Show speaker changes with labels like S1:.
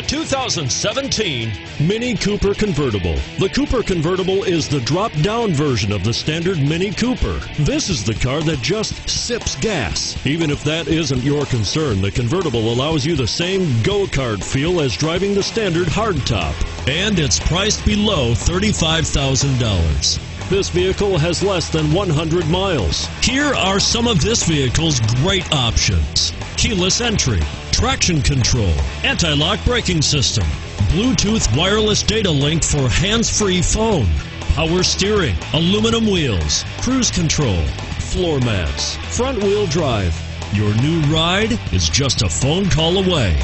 S1: the 2017
S2: Mini Cooper Convertible. The Cooper Convertible is the drop down version of the standard Mini Cooper. This is the car that just sips gas. Even if that isn't your concern, the convertible allows you the same go kart feel as driving the standard hardtop. And it's priced below $35,000. This vehicle has less than 100 miles. Here are some of this vehicle's great options. Keyless entry, traction control, anti-lock braking system, Bluetooth wireless data link for hands-free phone, power steering, aluminum wheels, cruise control, floor mats, front wheel drive. Your new ride is just a phone call away.